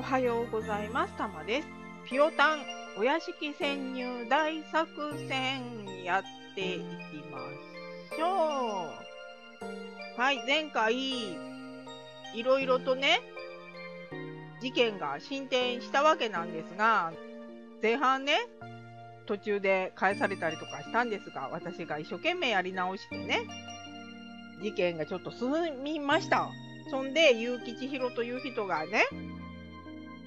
おはようございます。たまです。ピオタンお屋敷潜入大作戦やっていきましょう。はい、前回、いろいろとね、事件が進展したわけなんですが、前半ね、途中で返されたりとかしたんですが、私が一生懸命やり直してね、事件がちょっと進みました。そんで、結城千尋という人がね、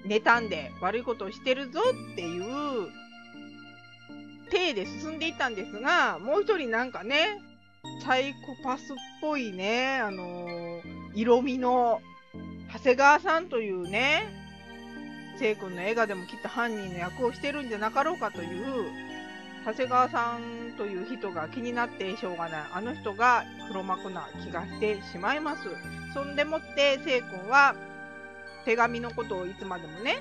妬んで悪いことをしてるぞっていう体で進んでいったんですが、もう一人なんかね、サイコパスっぽいね、あのー色味の長谷川さんというね、聖君の映画でもきっと犯人の役をしてるんじゃなかろうかという、長谷川さんという人が気になってしょうがない。あの人が黒幕な気がしてしまいます。そんでもって、聖君は手紙のことをいつまでもね、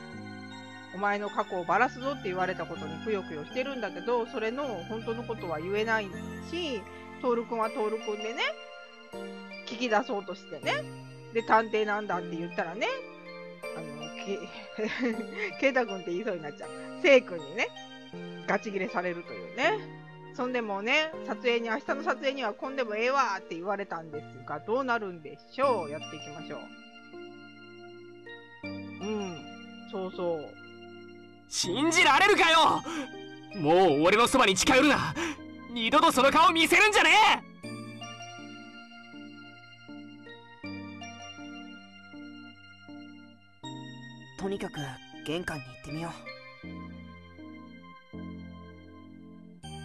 お前の過去をばらすぞって言われたことにくよくよしてるんだけど、それの本当のことは言えないし、徹君は徹君でね、聞き出そうとしてね、で、探偵なんだって言ったらね、あの、け、ケイタ君って言いそうになっちゃう。聖君にね、ガチ切れされるというね。そんでもね、撮影に、明日の撮影には来んでもええわって言われたんですが、どうなるんでしょう？やっていきましょう。うん、そうそう。信じられるかよ！もう俺のそばに近寄るな！二度とその顔見せるんじゃねとにかく玄関に行ってみよ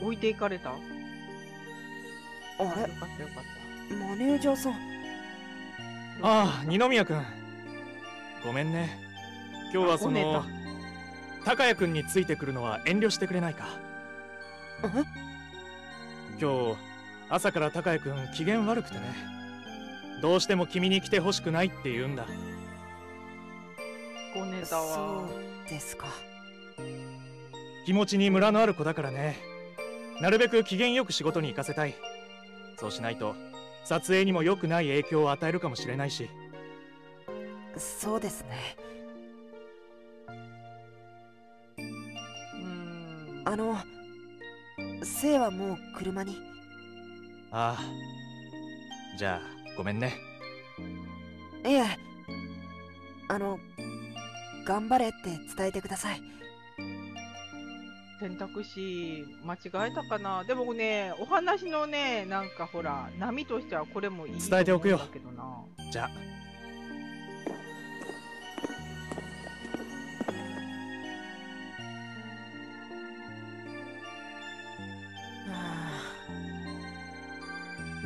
置いていかれた？うあよかれったよかった。マネージャーさん。ああ二宮君ごめんね今日はその高谷君についてくるのは遠慮してくれないか？え？今日朝から高谷君機嫌悪くてね。どうしても君に来てほしくないって言うんだ。ごねたわ。そ。うですか。気持ちにムラのある子だからね。なるべく機嫌よく仕事に行かせたい。そうしないと撮影にも良くない影響を与えるかもしれないし。そうですねあの生はもう車に。ああ。じゃあごめんね。いえ。あの頑張れって伝えてください。選択肢間違えたかな？でもね、お話のね、なんかほら、波としてはこれもいい伝えておくよと思うんだけどな。じゃあ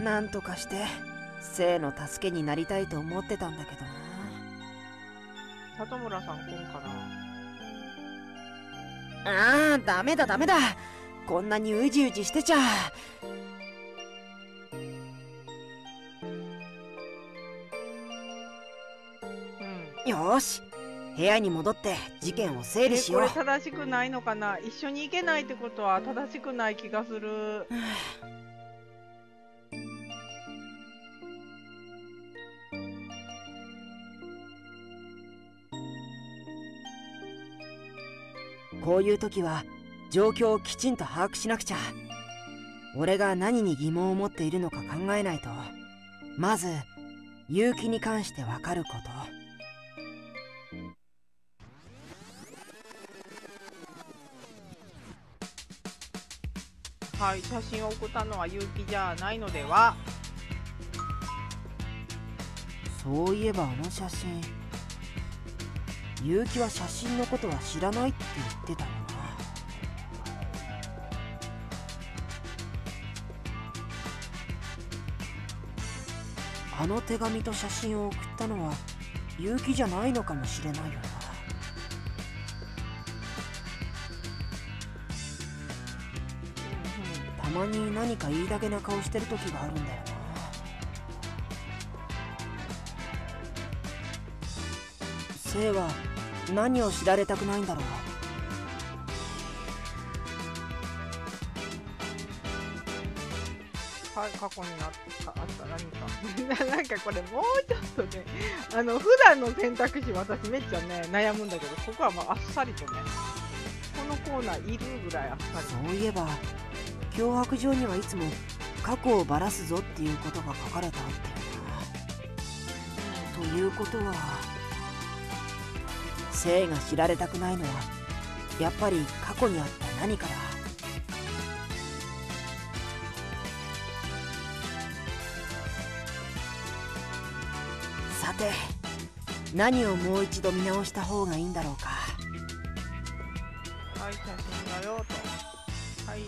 なんとかして生の助けになりたいと思ってたんだけどな。里村さん来んかな？ああダメだダメだ。こんなにうじうじしてちゃ。うん。よーし。部屋に戻って事件を整理しよう。正しくないのかな？一緒に行けないってことは正しくない気がする。こういう時は状況をきちんと把握しなくちゃ。俺が何に疑問を持っているのか考えないとまず結城に関してわかること。はい、写真を送ったのは結城じゃないのでは？そういえばあの写真結城は写真のことは知らないって言ってたよなあの手紙と写真を送ったのは結城じゃないのかもしれないよな。たまに何か言いだけな顔してる時があるんだよな。生は何を知られたくないんだろう。過去にあったあった何か。なんかこれもうちょっとねあの普段の選択肢私めっちゃね悩むんだけどここはもうあっさりとねこのコーナーいるぐらいあっさり。そういえば脅迫状にはいつも過去をばらすぞっていうことが書かれてあったよな。ということは生が知られたくないのはやっぱり過去にあった何かだ。さて何をもう一度見直した方がいいんだろうか。はい写真だよと。はい。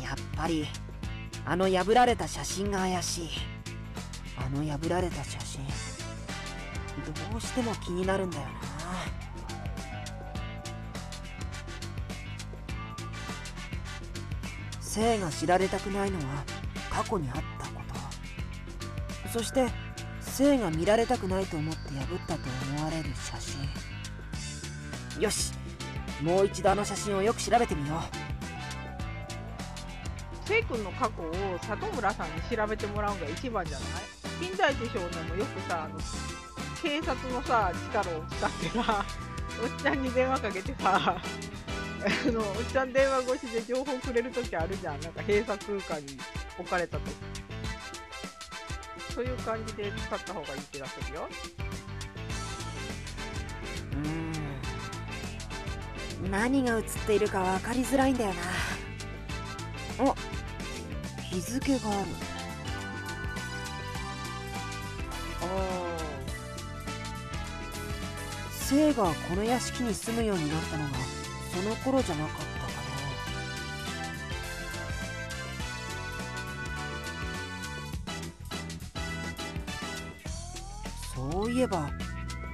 やっぱりあの破られた写真が怪しい。あの破られた写真どうしても気になるんだよな。生が知られたくないのは過去にあったこと。そして生が見られたくないと思って破ったと思われる写真。よしもう一度あの写真をよく調べてみよう。せい君の過去を里村さんに調べてもらうのが一番じゃない？近代一少年もよくさあの警察のさ力を使ってさおっちゃんに電話かけてさあのおっちゃん電話越しで情報くれるときあるじゃん。なんか閉鎖空間に置かれたと。きそういう感じで使った方がいい気がするよ。うーん。何が写っているか分かりづらいんだよな。お日付がある生がこの屋敷に住むようになったのがその頃じゃなかったかな。そういえば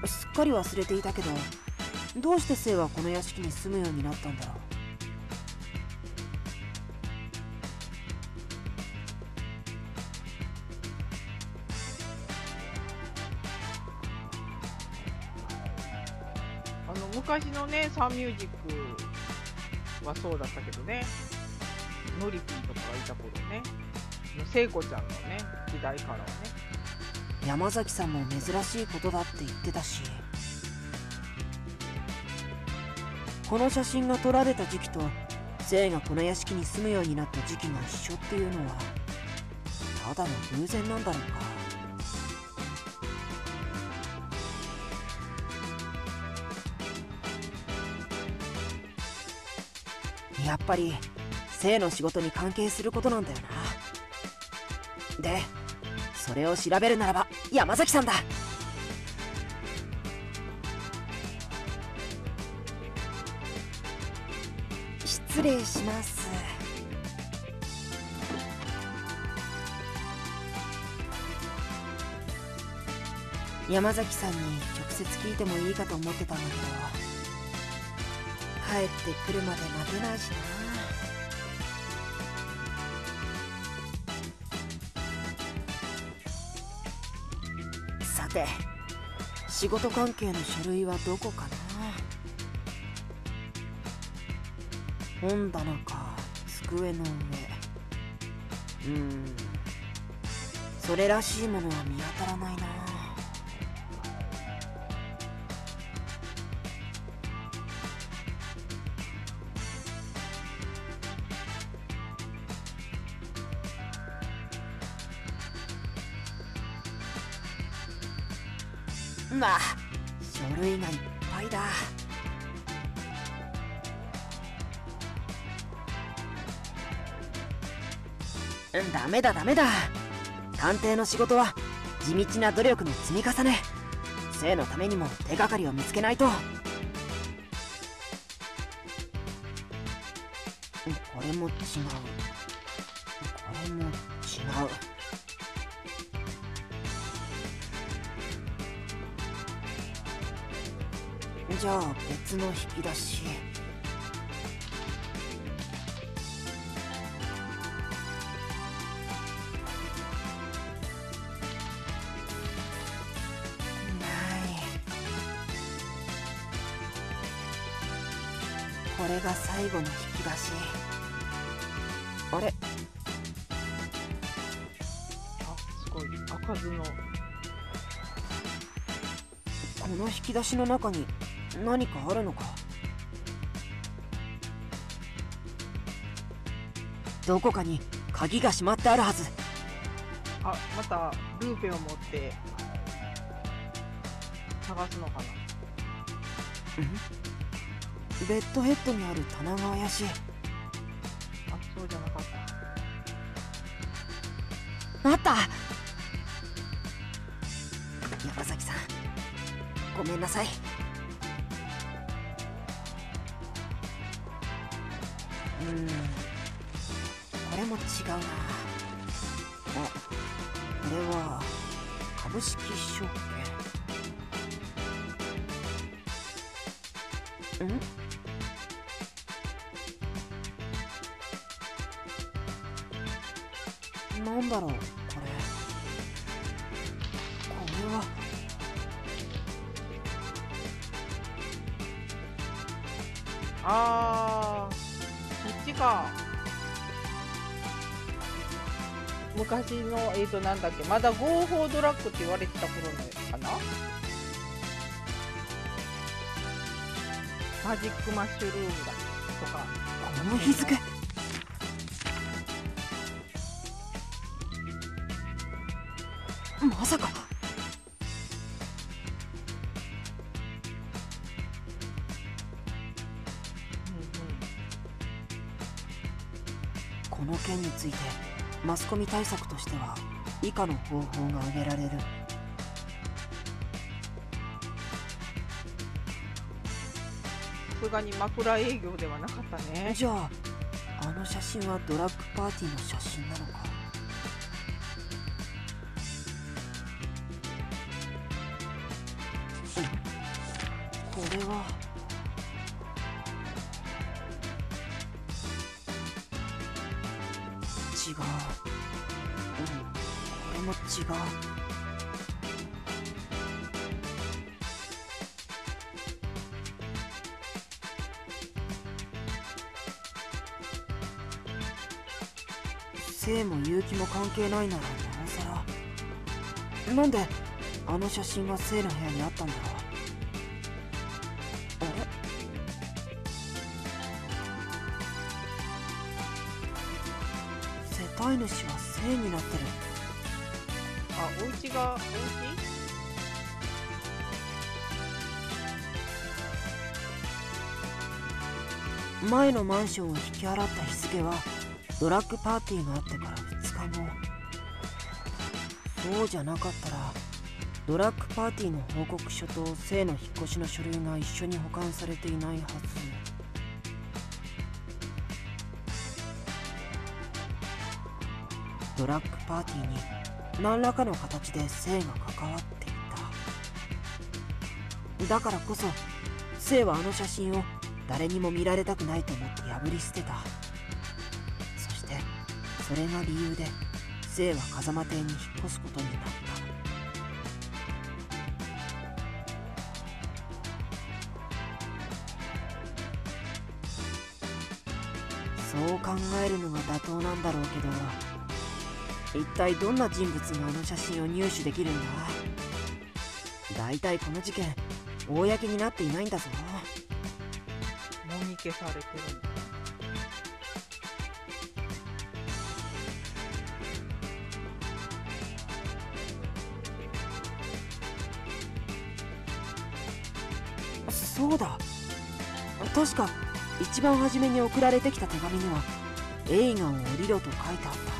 すっかり忘れていたけどどうして生はこの屋敷に住むようになったんだろう。のねサンミュージックはそうだったけどね。ノリピーとかがいた頃ね。聖子ちゃんのね時代からはね。山崎さんも珍しいことだって言ってたし。この写真が撮られた時期と生がこの屋敷に住むようになった時期が一緒っていうのはただの偶然なんだろうか。やっぱり生の仕事に関係することなんだよな。でそれを調べるならば山崎さんだ。失礼します。山崎さんに直接聞いてもいいかと思ってたんだけど帰ってくるまで待てないしな。さて仕事関係の書類はどこかな？本棚か机の上。うん。それらしいものは見当たらないな。ダメだダメだ。探偵の仕事は地道な努力の積み重ね。生のためにも手がかりを見つけないと。これも違う。これも違う。じゃあ別の引き出し。最後の引き出し。あれ？あすごい。開かずの。この引き出しの中に何かあるのか。どこかに鍵が閉まってあるはず。あまたルーペを持って探すのかな、うん？ベッドヘッドにある棚が怪しい。あそうじゃなかった。あった。山崎さんごめんなさい。うん。これも違うな。あこれは株式証券。ん？なんだろうこれ。これは。あーこっちか。昔のえーとなんだっけまだ合法ドラッグって言われてた頃のかな？マジックマッシュルームだとか。この日付まさか。この件についてマスコミ対策としては以下の方法が挙げられる。さすがに枕営業ではなかったね。じゃああの写真はドラッグパーティーの写真なのか？違う。うんこれも違う。性も勇気も関係ないならなおさら。なんであの写真が性の部屋にあったんだ？ろう世帯主は性になってる。あお家がお家？前のマンションを引き払った日付はドラッグパーティーがあってから2日後。そうじゃなかったらドラッグパーティーの報告書と性の引っ越しの書類が一緒に保管されていないはずドラッグパーティーに何らかの形で性が関わっていた。だからこそ性はあの写真を誰にも見られたくないと思って破り捨てた。そしてそれが理由で性は風間邸に引っ越すことになった。そう考えるのが妥当なんだろうけど一体どんな人物があの写真を入手できるんだ？大体この事件公になっていないんだぞ。もみ消されてるんだ。そうだ。確か一番初めに送られてきた手紙には映画を降りろと書いてあった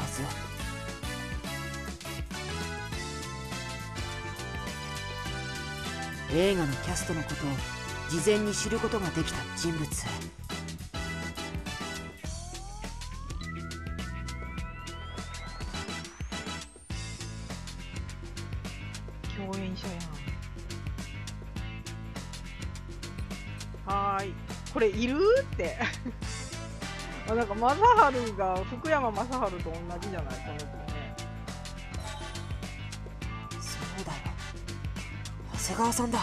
映画のキャストのことを事前に知ることができた人物。共演者やん。はーい。これいる？って。あなんか正治が福山雅治と同じじゃない？この長谷川さんだ。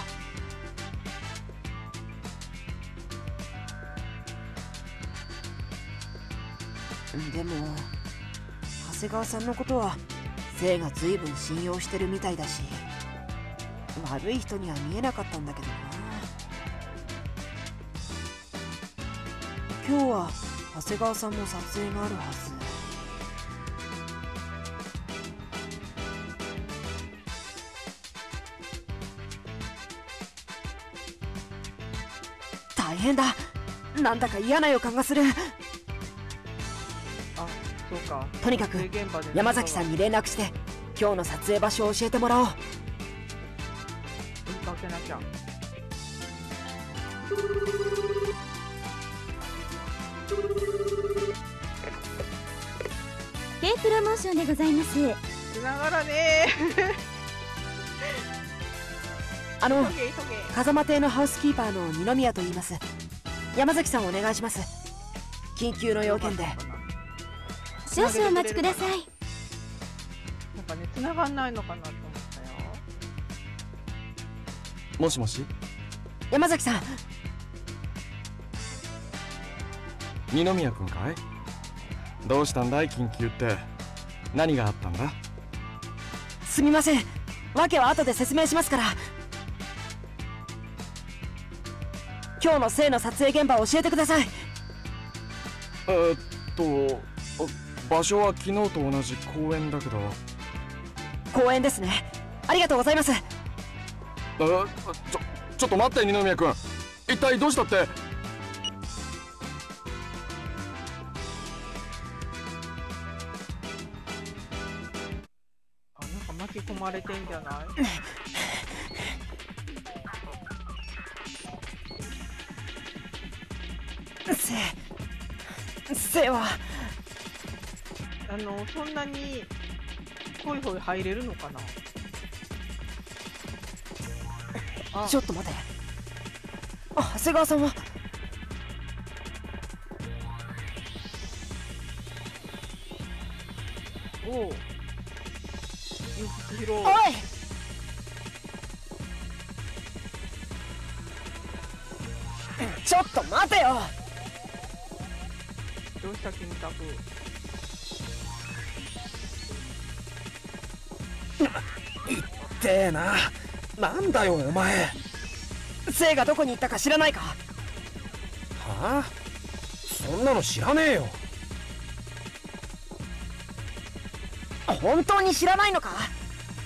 でも長谷川さんのことは聖が随分信用してるみたいだし悪い人には見えなかったんだけどな。今日は長谷川さんも撮影があるはず。変だ。なんだか嫌な予感がする。あそうか。とにかく山崎さんに連絡して今日の撮影場所を教えてもらおう。けなきゃ。軽プロモーションでございます。つながらねあの風間邸のハウスキーパーの二宮と言います山崎さんお願いします。緊急の要件で。少々お待ちください。なんかね繋がんないのかなと思ったよ。もしもし？山崎さん。二宮君かい？どうしたんだい？緊急って。何があったんだ？すみません。訳は後で説明しますから今日の聖の撮影現場を教えてください。えーっとあ場所は昨日と同じ公園だけど。公園ですね。ありがとうございます。えちょちょっと待って二宮君。一体どうしたって？あなんか巻き込まれてんじゃない？聖聖は。あのそんなにホイホイ入れるのかな？あ ちょっと待て。あ長谷川さんは？だよお前。聖がどこに行ったか知らないか？はあ？そんなの知らねえよ。本当に知らないのか？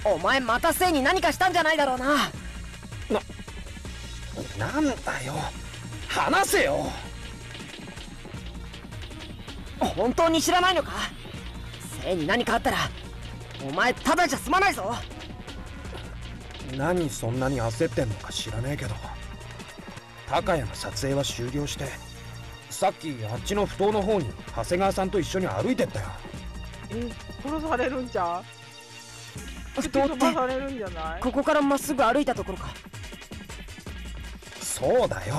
お前また聖に何かしたんじゃないだろうな。なんだよ。話せよ。本当に知らないのか？聖に何かあったらお前ただじゃ済まないぞ何そんなに焦ってんのか知らねえけど。高谷の撮影は終了してさっきあっちの埠頭の方に長谷川さんと一緒に歩いてったよ。え殺されるんじゃ不当って。されるんじゃない？ここからまっすぐ歩いたところか。そうだよ。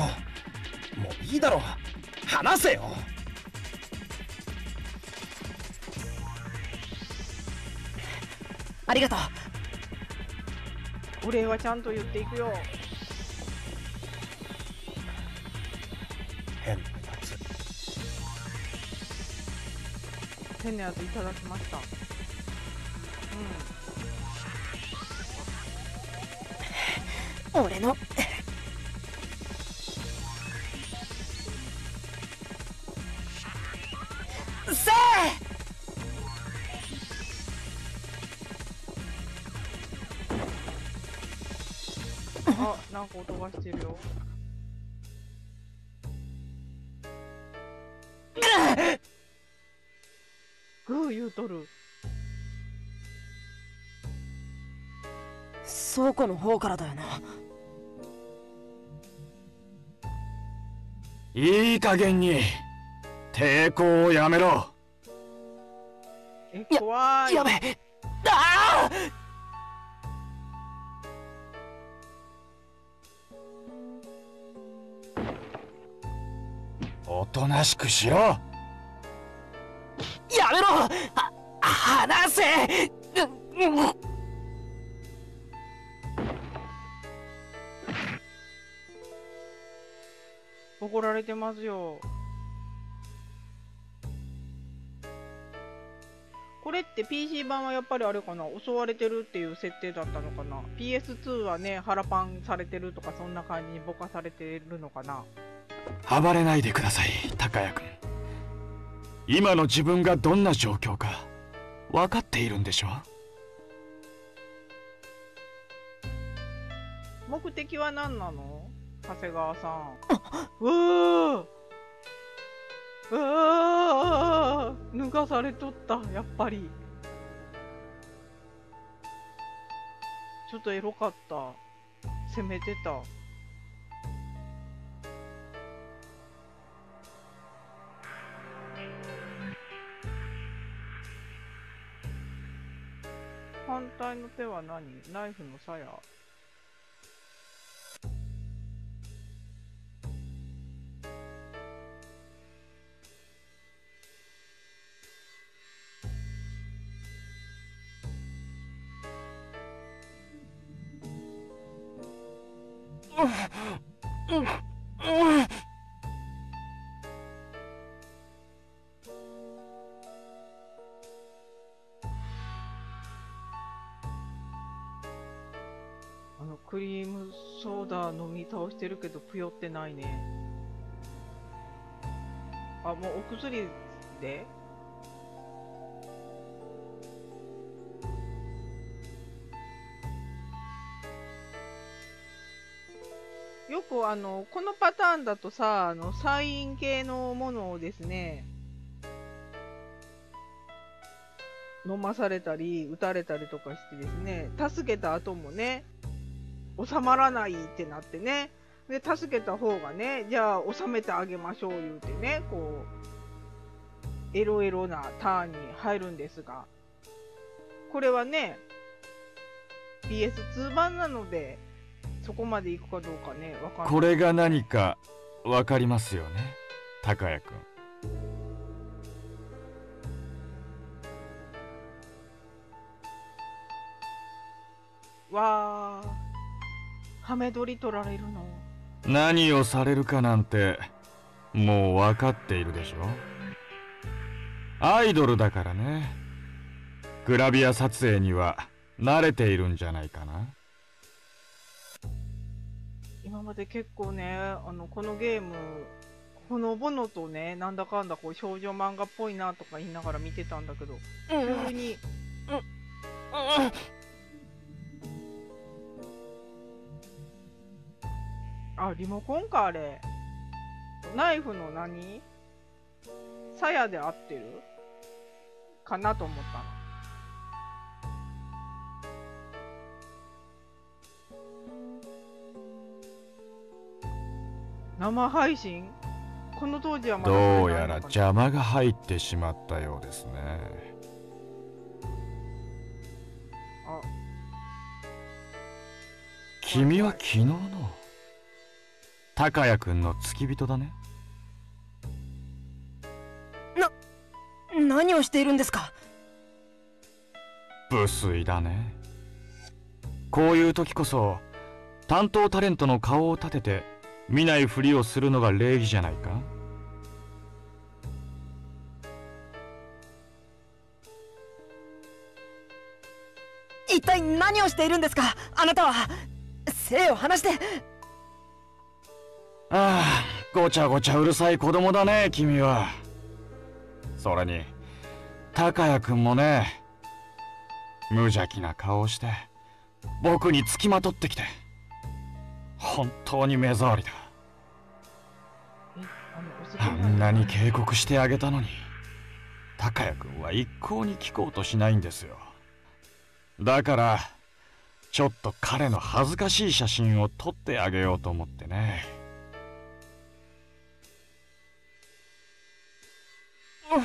もういいだろ。話せよ。ありがとうお礼はちゃんと言っていくよ。変なやつ。変なやついただきました。うん。俺のあなんか音がしてるよ。グー言うとる。倉庫の方からだよな。いい加減に抵抗をやめろ。えや怖い。やべ。ああとなしくしろ。やめろ。は離せ。ううん怒られてますよ。これって PC 版はやっぱりあれかな？襲われてるっていう設定だったのかな？PS2 はね腹パンされてるとかそんな感じにぼかされてるのかな？暴れないでください高谷君。今の自分がどんな状況か分かっているんでしょ目的は何なの？長谷川さん。うわうわ脱がされとったやっぱり。ちょっとエロかった。攻めてたの手は何？ナイフの鞘。倒してるけどぷよってないね。あもうお薬で？よくあのこのパターンだとさあのサイン系のものをですね飲まされたり撃たれたりとかしてですね助けた後もね収まらないってなってね。で助けた方がねじゃあ収めてあげましょう言うてねこうエロエロなターンに入るんですが。これはね PS2 版なのでそこまでいくかどうかねわかんない。これが何か分かりますよね。高谷君。わーハメ撮り取られるの？何をされるかなんてもう分かっているでしょ？アイドルだからね。グラビア撮影には慣れているんじゃないかな。今まで結構ねあのこのゲームほのぼのとねなんだかんだこう少女漫画っぽいなとか言いながら見てたんだけど急にあリモコンかあれ。ナイフの何？鞘で合ってる？かなと思ったの。生配信？この当時はまだどうやら邪魔が入ってしまったようですね。あ君は昨日の高谷君の付き人だね。何をしているんですか？無粋だね。こういう時こそ担当タレントの顔を立てて見ないふりをするのが礼儀じゃないか？一体何をしているんですか？あなたは精を離してああごちゃごちゃうるさい子供だね君は。それに高谷君もね無邪気な顔をして僕につきまとってきて本当に目障りだ。あんなに警告してあげたのに高谷君は一向に聞こうとしないんですよ。だからちょっと彼の恥ずかしい写真を撮ってあげようと思ってね。痛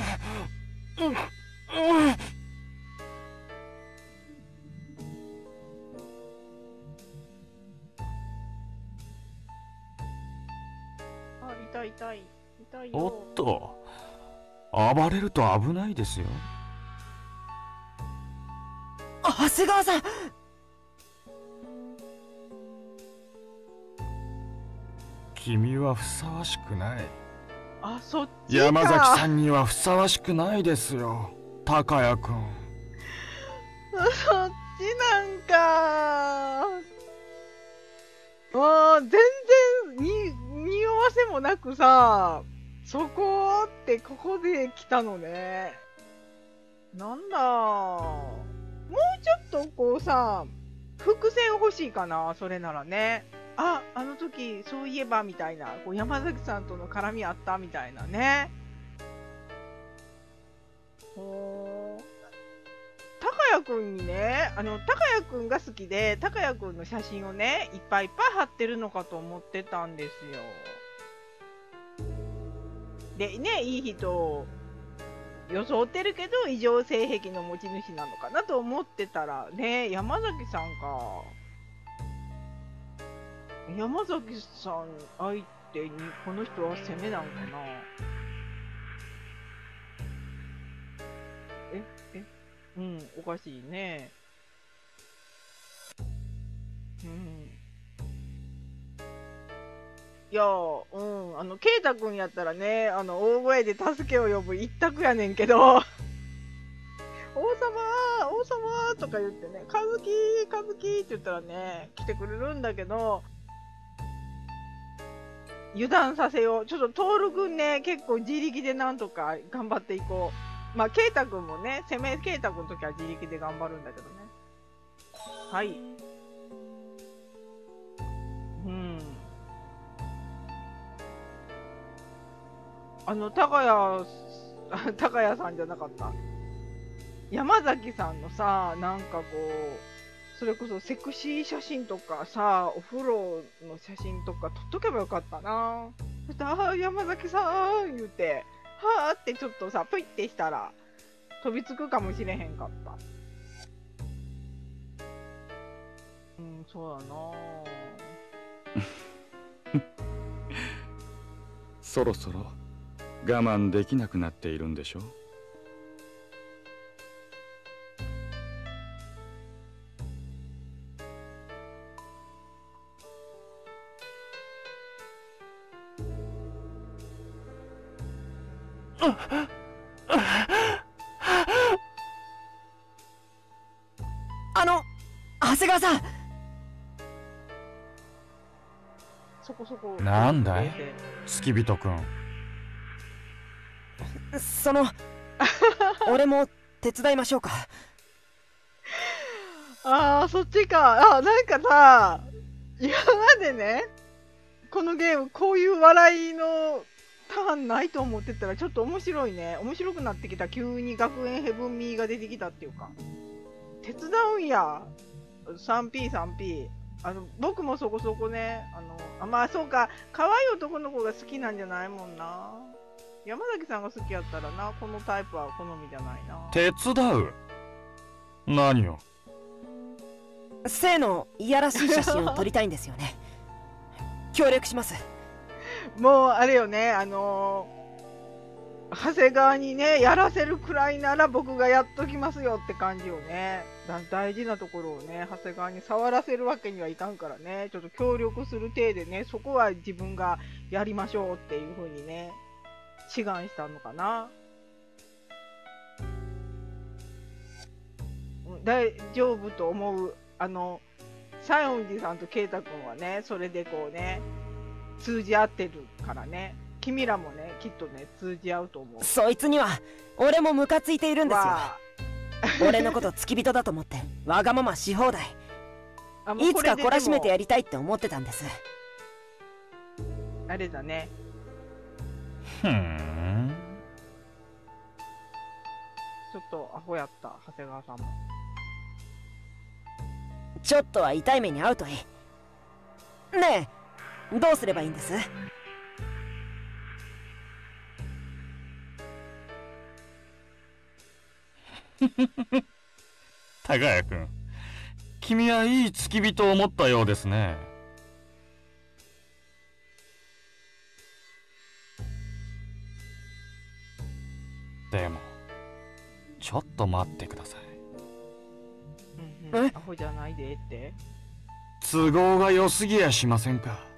い痛い。痛いよ。おっと。暴れると危ないですよ。長谷川さん。君はふさわしくないあそっちか山崎さんにはふさわしくないですよ高谷君そっちなんか。もう全然に、匂わせもなくさ、そこってここで来たのね。なんだ。もうちょっとこうさ、伏線欲しいかな、それならね。あ、あの時、そういえば、みたいな。こう山崎さんとの絡みあった、みたいなね。ほー。高谷くんにね、あの、高谷くんが好きで、高谷くんの写真をね、いっぱいいっぱい貼ってるのかと思ってたんですよ。で、ね、いい人を装ってるけど、異常性癖の持ち主なのかなと思ってたら、ね、山崎さんか。山崎さん相手にこの人は攻めなんかな？ええ？うん、おかしいね。うん。いや、うん、あの、ケイタくんやったらね、あの、大声で助けを呼ぶ一択やねんけど、王様王様とか言ってね、カズキカズキって言ったらね、来てくれるんだけど、油断させよう。ちょっと、トールくんね、結構自力でなんとか頑張っていこう。まあ、ケイタくんもね、攻め、ケイタくんの時は自力で頑張るんだけどね。はい。うん。あの、高谷、高谷さんじゃなかった？山崎さんのさ、なんかこう、それこそセクシー写真とかさ、お風呂の写真とか撮っとけばよかったな。そしたら、あー山崎さん言うて、はーってちょっとさ、ぷいってしたら、飛びつくかもしれへんかった。うん、そうだな そろそろ我慢できなくなっているんでしょあの長谷川さん。そこそこ。なんだい？付き人くん。その俺も手伝いましょうか。ああ、そっちか。あ、なんかさ、今までね、このゲーム、こういう笑いのターンないと思ってたら、ちょっと面白いね。面白くなってきた。急に学園ヘブンミーが出てきたっていうか。手伝うんや。3P、3P。あの、僕もそこそこね、あの、あ、まあそうか、可愛い男の子が好きなんじゃないもんな。山崎さんが好きやったらな、このタイプは好みじゃないな。手伝う？何を？性のいやらしい写真を撮りたいんですよね 協力しますもうあれよね、あのー長谷川にね、やらせるくらいなら僕がやっときますよって感じよね。大事なところをね、長谷川に触らせるわけにはいかんからね、ちょっと協力する体でね、そこは自分がやりましょうっていう風にね、志願したのかな。大丈夫と思う。あの、西園寺さんと圭太君はね、それでこうね、通じ合ってるからね。君らもね、きっとね、通じ合うと思う。そいつには俺もムカついているんですよわ 俺のこと付き人だと思ってわがままし放題いつかこれで懲らしめてやでりたいって思ってたんですもあれだね。ふーんちょっとアホやった、長谷川さんも。ちょっとは痛い目に遭うといいねえどうすればいいんです？高谷君君はいい付き人を持ったようですね。でもちょっと待ってください。うんうんえ？アホじゃないでって。都合が良すぎやしませんか？ん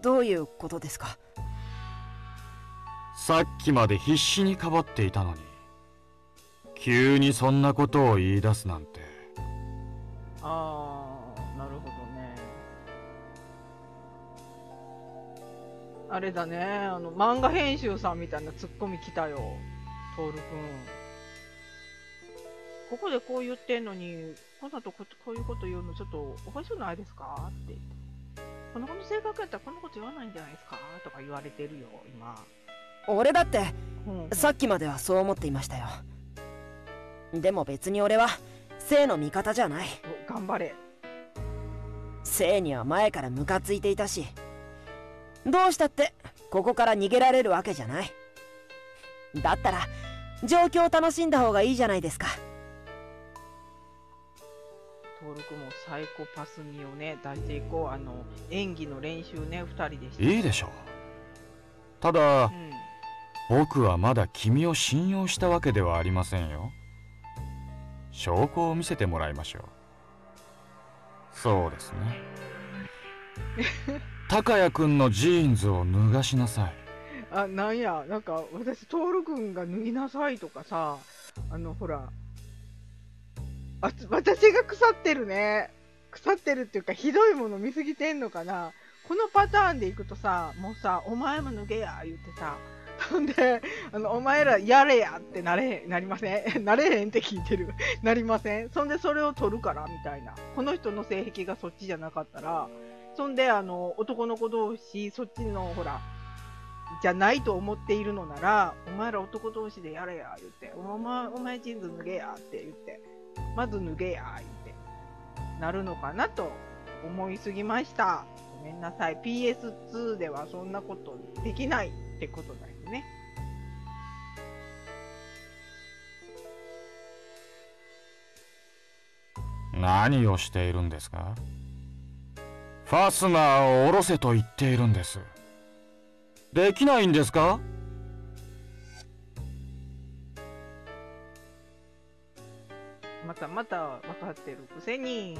どういうことですか？さっきまで必死にかばっていたのに急にそんなことを言い出すなんてああ、なるほどね。あれだね、あの、漫画編集さんみたいなツッコミ来たよ。トールくん。ここでこう言ってんのに、この後ここういうこと言うのちょっとおかしくないですか？って。この子の性格やったらこんなこと言わないんじゃないですか？とか言われてるよ、今。俺だってうん。さっきまではそう思っていましたよでも別に俺は生の味方じゃないお頑張れ。生には前からムカついていたしどうしたってここから逃げられるわけじゃないだったら状況を楽しんだ方がいいじゃないですか登録もサイコパス味をね、出していこう。あの、演技の練習ね、二人でして。いいでしょう。ただうん。僕はまだ君を信用したわけではありませんよ。証拠を見せてもらいましょう。そうですね。高谷君のジーンズを脱がしなさい。あ、なんや、なんか、私、トール君が脱ぎなさいとかさ、あの、ほら、私が腐ってるね。腐ってるっていうか、ひどいもの見すぎてんのかな。このパターンでいくとさ、もうさ、お前も脱げや、言ってさ、ほんで、あの、お前らやれやってなれへん、なりません？なれへんって聞いてる。なりません？そんでそれを取るから、みたいな。この人の性癖がそっちじゃなかったら、そんで、あの、男の子同士、そっちの、ほら、じゃないと思っているのなら、お前ら男同士でやれや、言って、お前、お前ジーズ脱げやって言って、まず脱げや、言って、なるのかなと思いすぎました。ごめんなさい。PS2 ではそんなことできないってことだよね。何をしているんですか？ファスナーを下ろせと言っているんですできないんですか？またまた分かってる。くせに。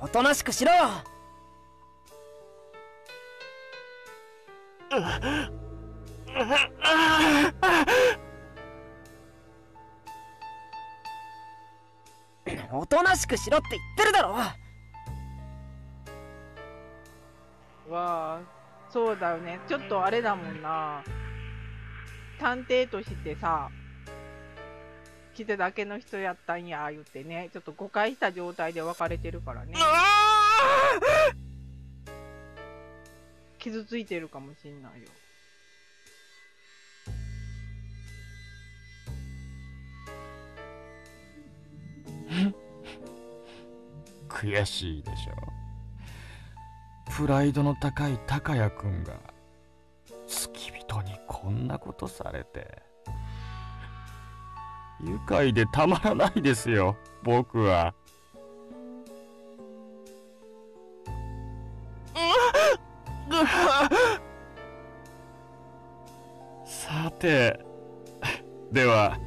おとなしくしろ。おとなしくしろって言ってるだろ。わあ、そうだよね。ちょっとあれだもんな。探偵としてさ、来てだけの人やったんや、言ってね。ちょっと誤解した状態で別れてるからね。傷ついてるかもしんないよ。悔しいでしょプライドの高い高谷君が付き人にこんなことされて愉快でたまらないですよ僕は。さてでは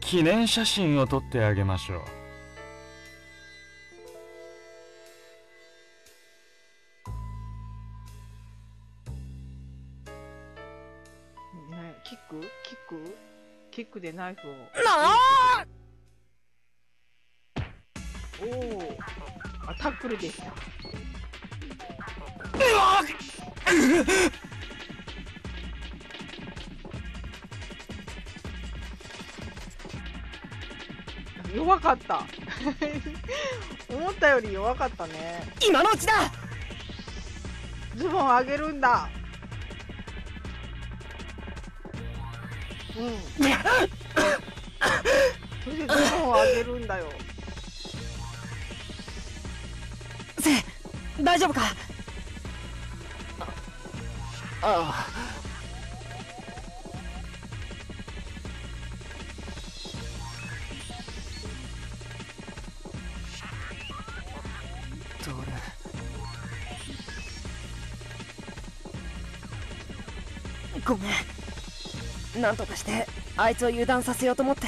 記念写真を撮ってあげましょう。ナイフを。なあおお。あ、タックルでした。弱かった。思ったより弱かったね。今のうちだズボン上げるんだ。うん。それでズボンを上げるんだよ。せ大丈夫か？ああごめん。なんとかしてあいつを油断させようと思って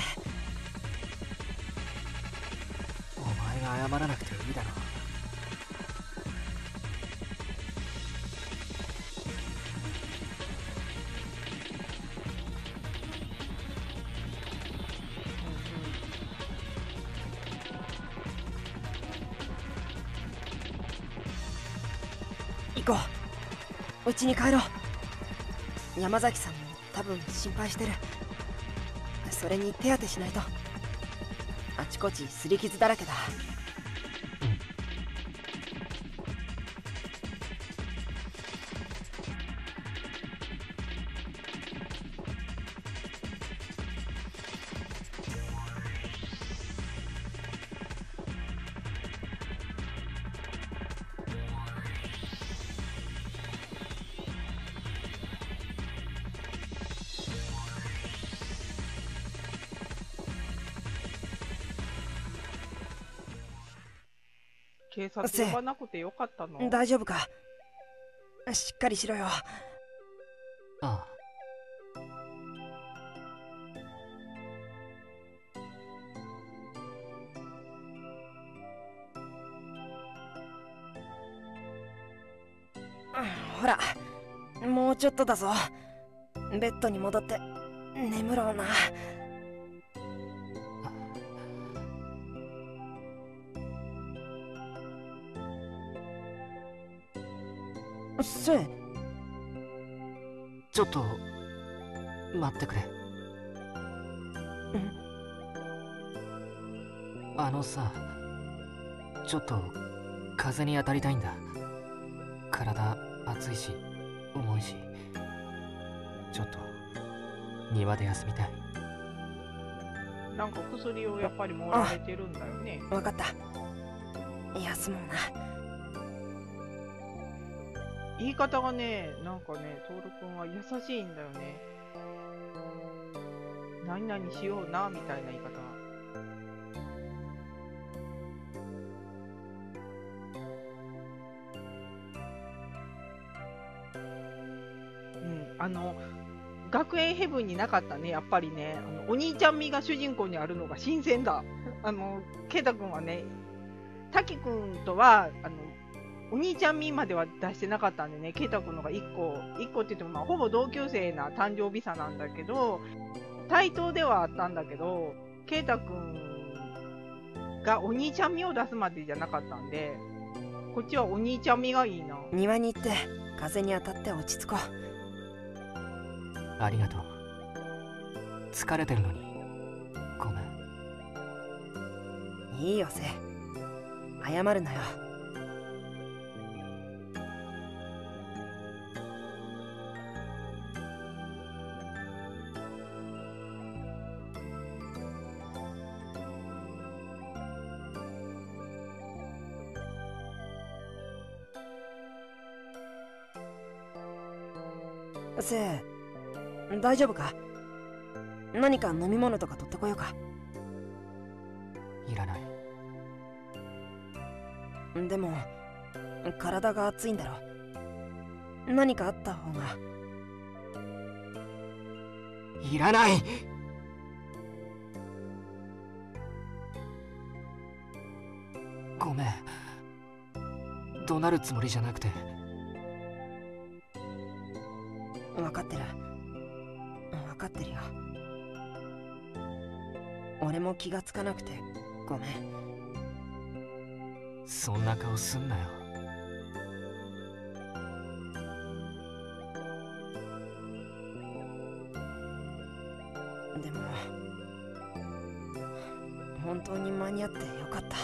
家に帰ろう。山崎さんも多分心配してる。それに手当てしないと。あちこち擦り傷だらけだ。警察呼ばなくてよかったの。大丈夫か？しっかりしろよ。あ。あほら。もうちょっとだぞ。ベッドに戻って。眠ろうなせいちょっと待ってくれ。あのさちょっと風に当たりたいんだ。体熱いし重いし。ちょっと庭で休みたい。なんか薬をやっぱりもらえてるんだよね。分かった。休もうな言い方がねなんかね徹君は優しいんだよね。何々しようなみたいな言い方。うんあの学園ヘブンになかったねやっぱりね。あのお兄ちゃん味が主人公にあるのが新鮮だ。あの圭太君はね滝君とはあのお兄ちゃん味までは出してなかったんでね、圭太君のが1個、1個って言っても、まあ、ほぼ同級生な誕生日差なんだけど、対等ではあったんだけど、圭太君がお兄ちゃん味を出すまでじゃなかったんで、こっちはお兄ちゃん味がいいな。庭に行って風に当たって落ち着こありがとう。疲れてるのに。ごめん。ういいよせ謝るなよ大丈夫か？何か飲み物とか取ってこようか？いらない。でも体が熱いんだろ。何かあった方が。いらない。ごめん。怒鳴るつもりじゃなくて。分かってる。分かってるよ。俺も気がつかなくて。ごめん。そんな顔すんなよ。でも本当に間に合ってよかった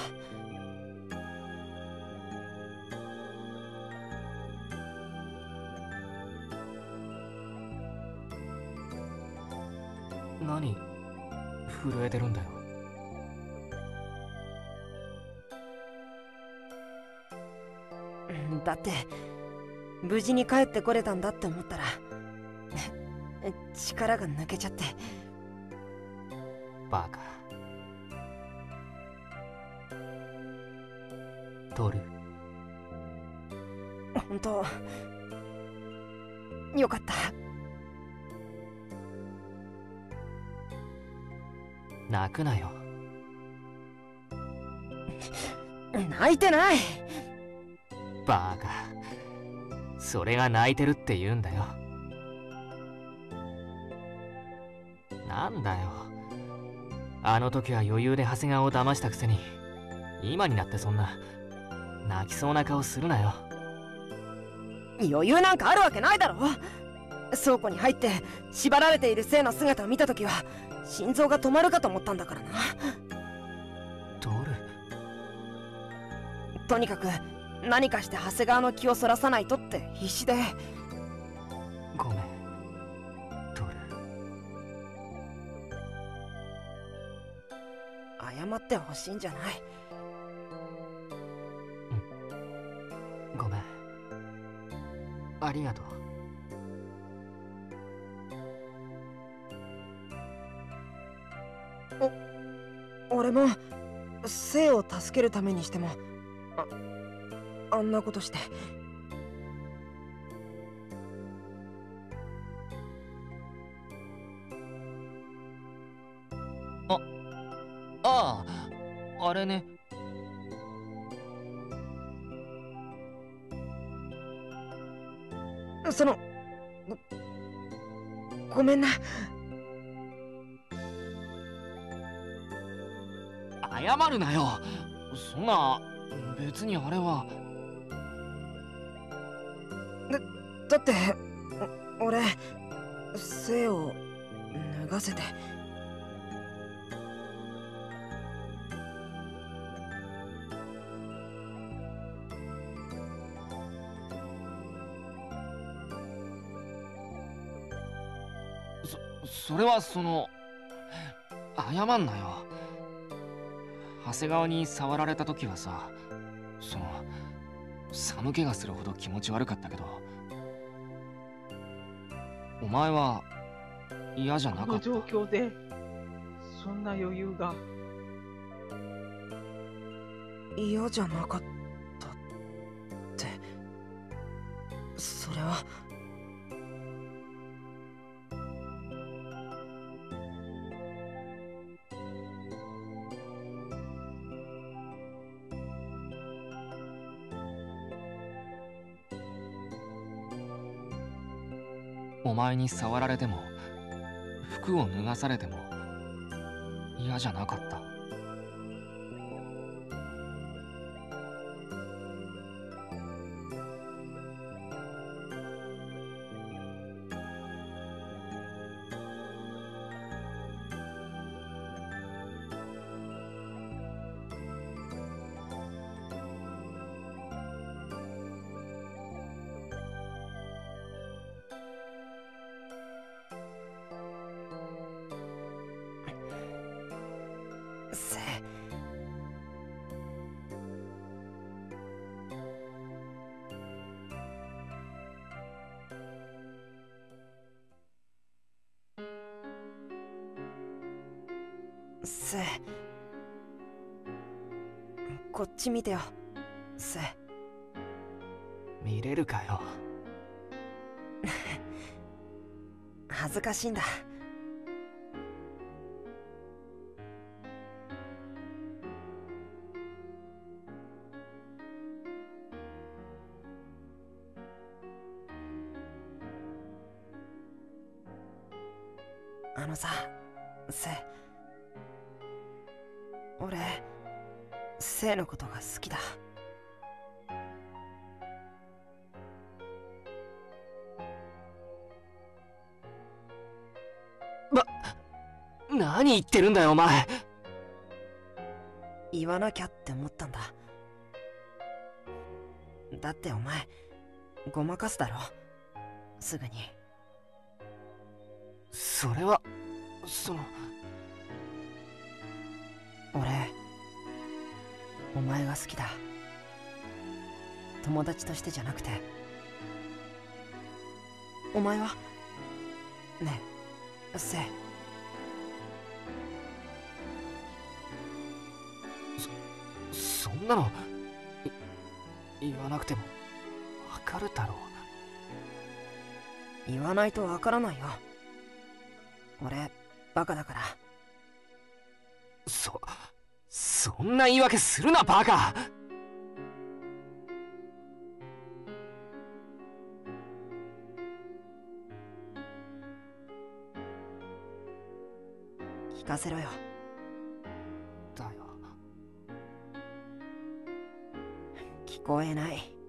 無事に帰ってこれたんだって思ったら力が抜けちゃって。バカ。トル。本当よかった。泣くなよ。泣いてないそれが泣いてるって言うんだよ。なんだよ。あの時は余裕で長谷川を騙したくせに今になってそんな泣きそうな顔するなよ。余裕なんかあるわけないだろ。倉庫に入って縛られている生の姿を見た時は心臓が止まるかと思ったんだからな。ドルとにかく何かして長谷川の気をそらさないとって必死で。ごめん。ドル謝ってほしいんじゃない。ごめん。ありがとう。俺も生を助けるためにしてもんなことして。あああれね。そのごごめんな。謝るなよ。そんな別にあれはって俺生を脱がせて。それはその謝んなよ。長谷川に触られた時はさその寒気がするほど気持ち悪かっ前は嫌じゃなかった。この状況でそんな余裕が。嫌じゃなかっに触られても服を脱がされても嫌じゃなかった。ち見てよ。せ。見れるかよ。恥ずかしいんだ何言ってるんだよお前。言わなきゃって思ったんだ。だってお前ごまかすだろ。すぐに。それはその俺お前が好きだ。友達としてじゃなくて。お前はねえせそなのい言わなくてもわかるだろう。言わないとわからないよ。俺バカだから。そそんな言い訳するなバカ。聞かせろよえない。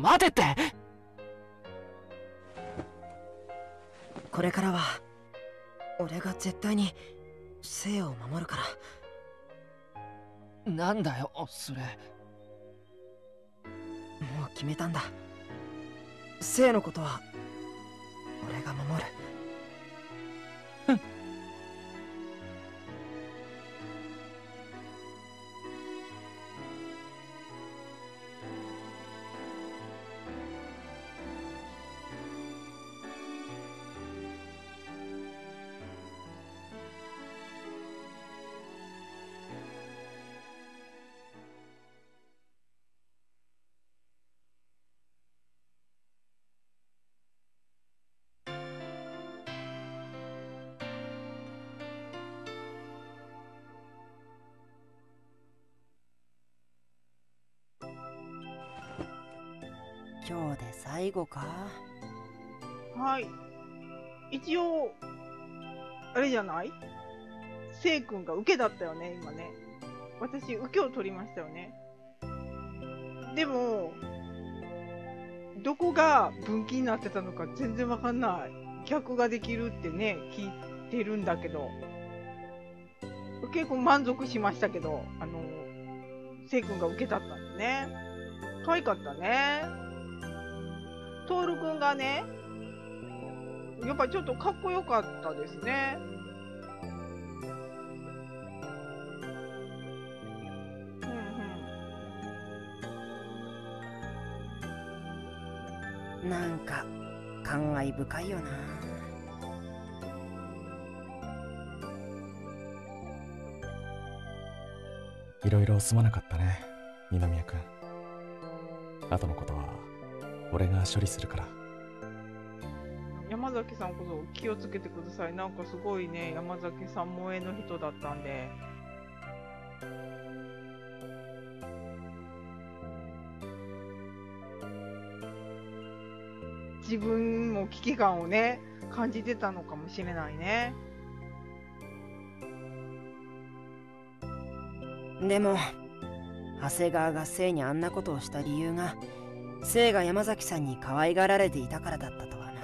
と待てって。これからは俺が絶対にせいを守るから。なんだよそれ。もう決めたんだ。せいのことは俺が守る今日で最後かはい。一応、あれじゃない？せいくんが受けだったよね、今ね。私、受けを取りましたよね。でも、どこが分岐になってたのか全然わかんない。逆ができるってね、聞いてるんだけど。結構満足しましたけど、あの、せいくんが受けだったんでね。可愛かったね。トールくんがね、やっぱりちょっとかっこよかったですね。うんうん。なんか感慨深いよないろいろすまなかったね二宮君後のことは俺が処理するから山崎さんこそ気をつけてください。なんかすごいね、山崎さん萌えの人だったんで。自分も危機感をね、感じてたのかもしれないね。でも長谷川が聖にあんなことをした理由が聖が山崎さんに可愛がられていたからだったとはな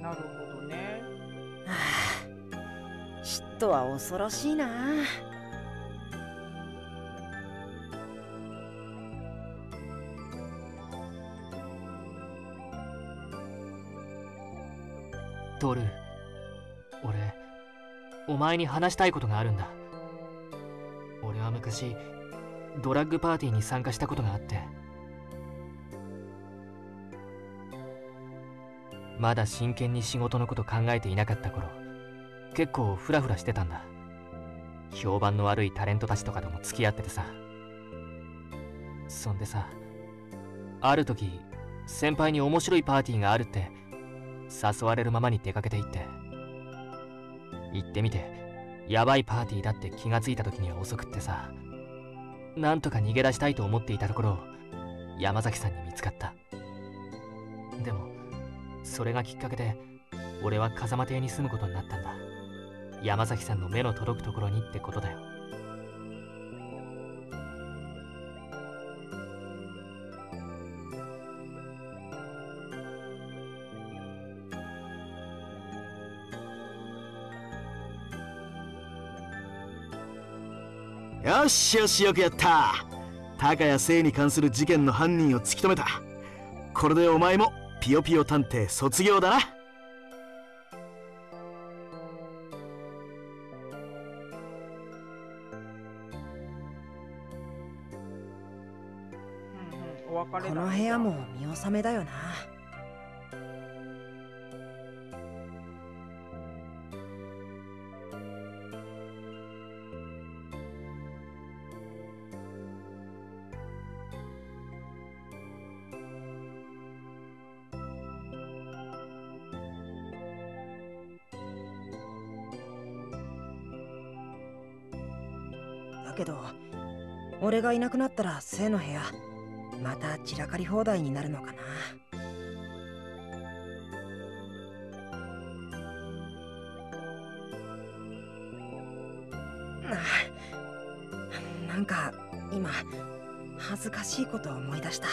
なるほどね。はあ嫉妬は恐ろしいなトル。俺お前に話したいことがあるんだ。俺は昔ドラッグパーティーに参加したことがあって。まだ真剣に仕事のこと考えていなかった頃結構フラフラしてたんだ。評判の悪いタレントたちとかとも付き合っててさ。そんでさある時先輩に面白いパーティーがあるって誘われるままに出かけて行って。行ってみてやばいパーティーだって気がついた時には遅くってさ。なんとか逃げ出したいと思っていたところを山崎さんに見つかった。でもそれがきっかけで俺は風間邸に住むことになったんだ。山崎さんの目の届くところにってことだよ。しよしよくやった。高谷聖に関する事件の犯人を突き止めた。これでお前もピヨピヨ探偵卒業だな。この部屋も見納めだよな俺がいなくなったら生の部屋また散らかり放題になるのかな。なんか今恥ずかしいことを思い出した。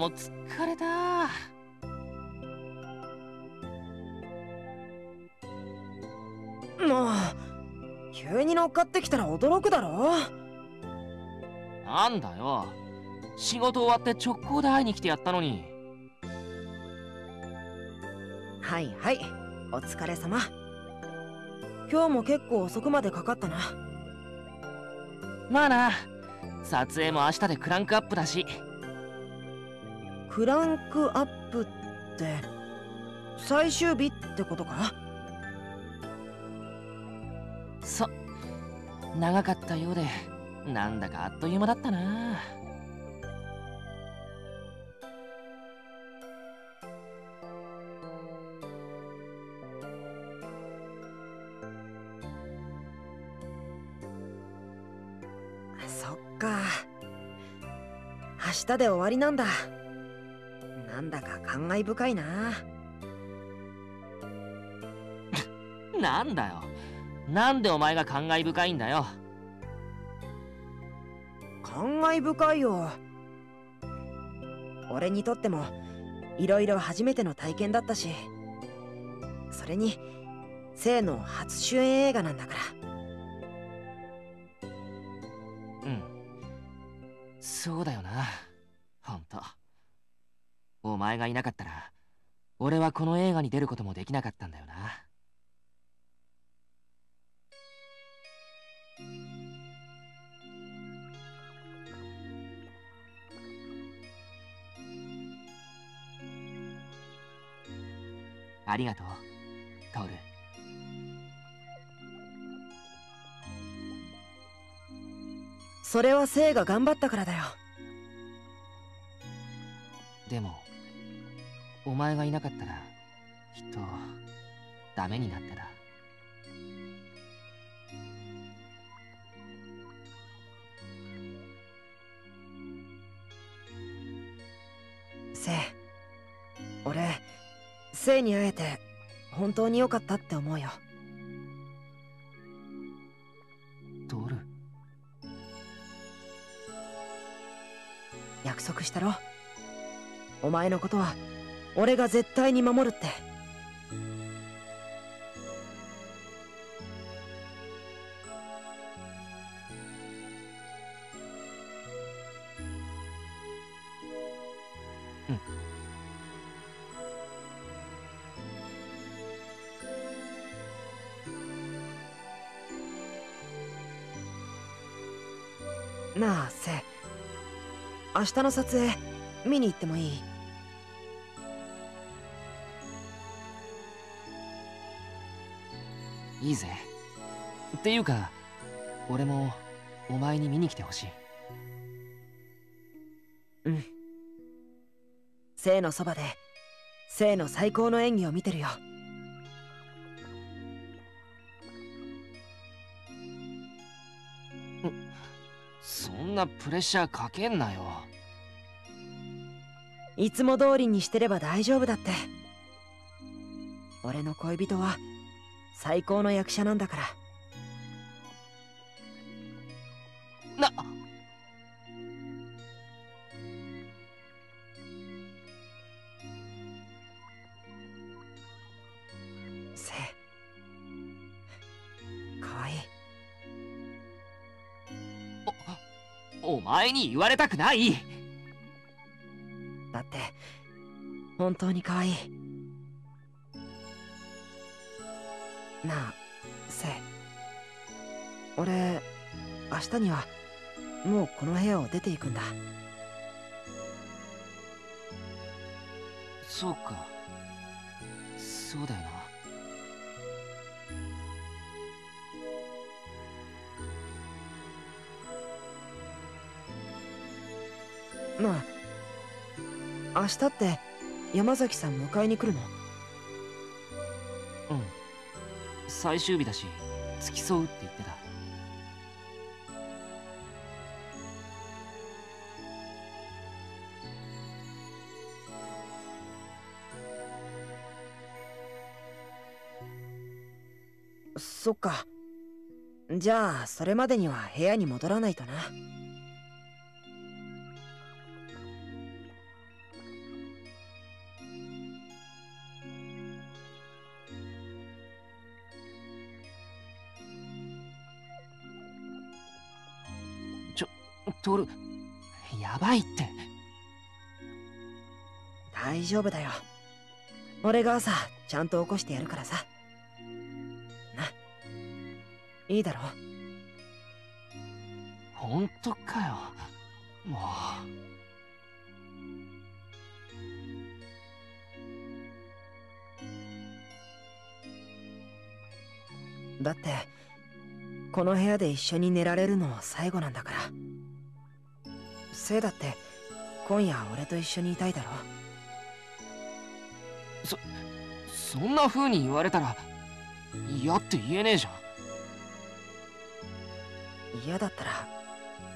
も疲れた。もう急に乗っかってきたら驚くだろなんだよ。仕事終わって直行で会いに来てやったのに。はいはい。お疲れ様。今日も結構遅くまでかかったな。まあな。撮影も明日でクランクアップだしクランクアップって最終日ってことか？そ長かったようでなんだかあっという間だったな。そっか。明日で終わりなんだ感慨深いな。なんだよ。なんでお前が感慨深いんだよ。感慨深いよ。俺にとってもいろいろ初めての体験だったしそれに生の初主演映画なんだから。うん。そうだよな。ほんとお前がいなかったら俺はこの映画に出ることもできなかったんだよな。ありがとうトール。それは生が頑張ったからだよ。でもお前がいなかったらきっとダメになってた。生俺生に会えて本当に良かったって思うよ。トール約束したろ。お前のことは俺が絶対に守るって。なあ生明日の撮影見に行ってもいい？いいぜ。っていうか俺もお前に見に来てほしい。うん。生のそばで生の最高の演技を見てるよ。そんなプレッシャーかけんなよ。いつも通りにしてれば大丈夫だって。俺の恋人は最高の役者なんだから。な。せ。かわい。お前に言われたくない。だって本当に可愛い。なあせい。俺明日にはもうこの部屋を出ていくんだ。そうか。そうだよな。なあ明日って山崎さん迎えに来るの？最終日だし付き添うって言ってた。そっか。じゃあそれまでには部屋に戻らないとな。トルやばいって。大丈夫だよ。俺が朝ちゃんと起こしてやるからさ。な。いいだろ。本当かよ。もう。だってこの部屋で一緒に寝られるの最後なんだからせいだって今夜俺と一緒にいたいだろ。そそんな風に言われたら嫌って言えねえじゃん。嫌だったら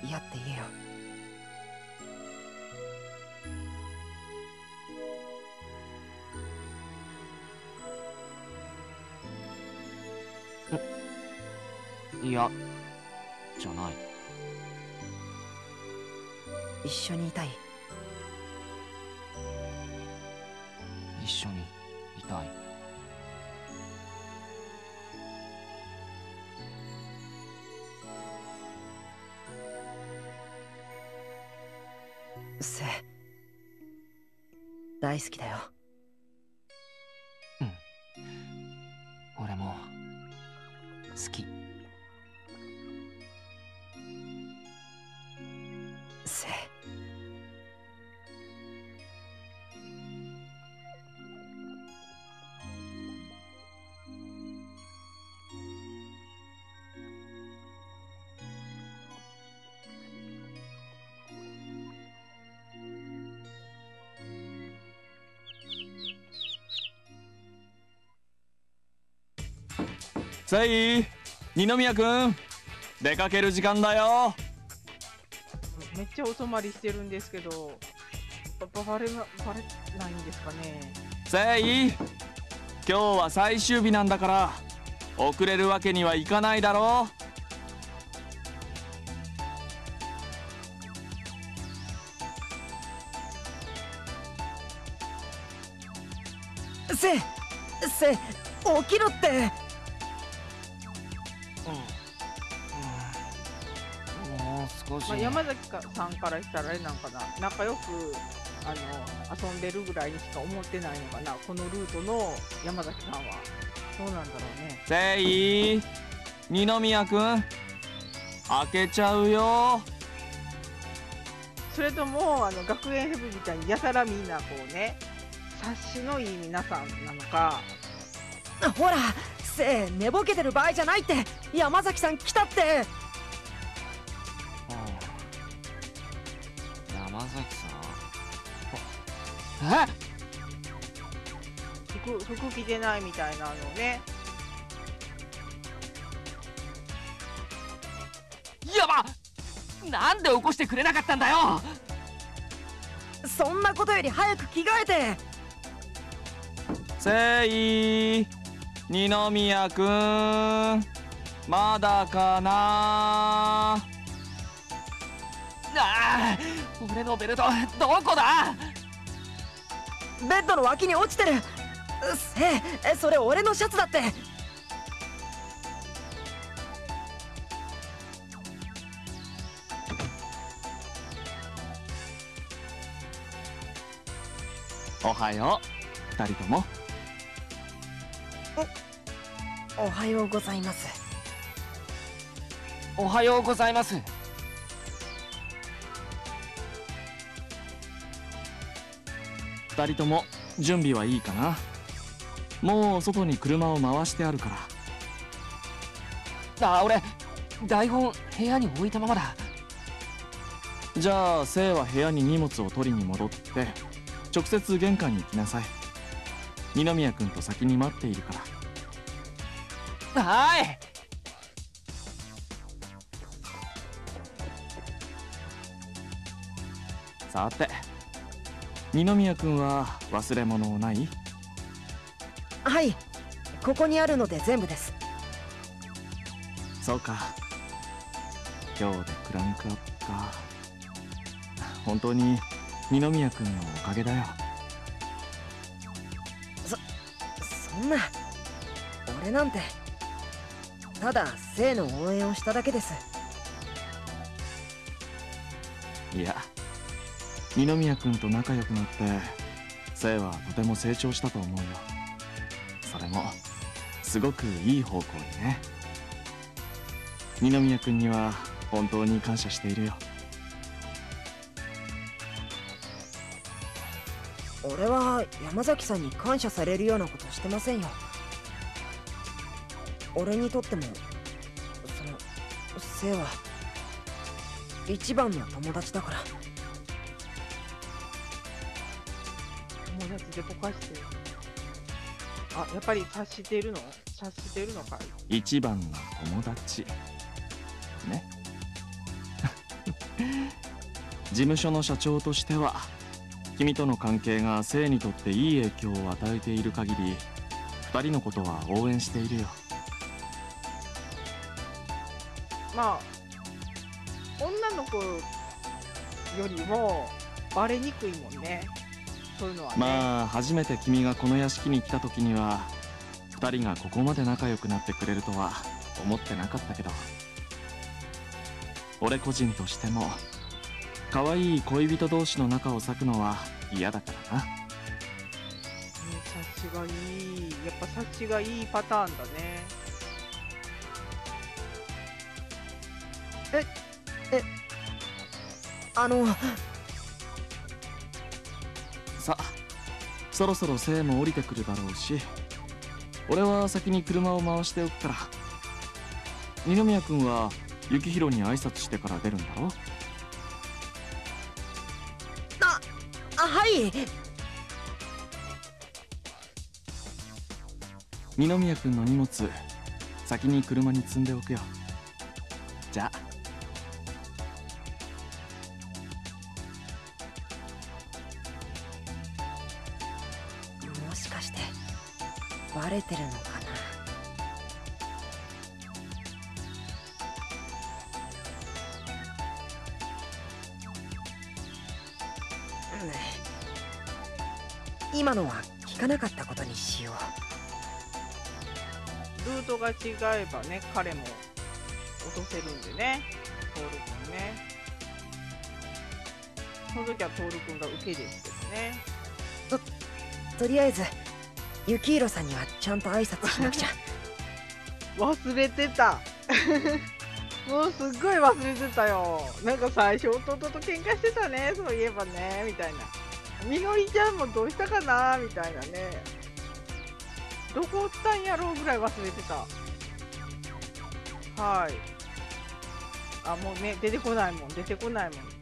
嫌って言えよ。いやじゃない一緒にいたい。一緒にいたい。せ大好きだよせい。二宮君出かける時間だよ。めっちゃお泊まりしてるんですけどばバレなバレないんですかね。せい。今日は最終日なんだから遅れるわけにはいかないだろせせ起きろって山崎かさんからしたらあれなんかな仲良くあの遊んでるぐらいにしか思ってないのかなこのルートの山崎さんは。そうなんだろうね。せい二宮君開けちゃうよ。それともあの学園ヘブみたいにやたらみんなこうね察しのいい皆さんなのか。ほらせ寝ぼけてる場合じゃないって。山崎さん来たって山崎さん？え？服服着てないみたいなのね。やば！なんで起こしてくれなかったんだよ！そんなことより早く着替えて！せい二宮君まだかな？ああ俺のベルトどこだ？ベッドの脇に落ちてる。せそれ俺のシャツだって。おはよう。二人とも。おはようございます。おはようございます二人とも準備はいいかな。もう外に車を回してあるから。あ俺台本部屋に置いたままだ。じゃあ生は部屋に荷物を取りに戻って直接玄関に来なさい。二宮君と先に待っているから。はい。さて二宮君は忘れ物ない？はいここにあるので全部です。そうか。今日でクランクアップか。本当に二宮君のおかげだよ。そんな。俺なんてただ生の応援をしただけです二宮君と仲良くなって生はとても成長したと思うよ。それもすごくいい方向にね。二宮君には本当に感謝しているよ。俺は山崎さんに感謝されるようなことしてませんよ。俺にとってもその生は一番の友達だから。でぼかしてる。あ、やっぱり察しているの？察しているのかい？一番の友達。ね？事務所の社長としては君との関係が生にとっていい影響を与えている限り二人のことは応援しているよ。まあ、女の子よりもバレにくいもんね。そういうのはね。まあ初めて君がこの屋敷に来た時には二人がここまで仲良くなってくれるとは思ってなかったけど俺個人としても可愛い恋人同士の仲を裂くのは嫌だからなね察しがいい。やっぱ察しがいいパターンだね。あのそろそろ生も降りてくるだろうし俺は先に車を回しておくから。二宮君は幸宏に挨拶してから出るんだろあはい。二宮君の荷物先に車に積んでおくよえばね、彼も落とせるんでね。トール君ね。その時はトール君が受けですけどね。とりあえず雪広さんにはちゃんと挨拶しなくちゃ 忘れてた もうすっごい忘れてたよなんか最初弟と喧嘩してたねそういえばねみたいなみのりちゃんもどうしたかなみたいなねどこおったんやろうぐらい忘れてたはい。あもうね出てこないもん出てこないもん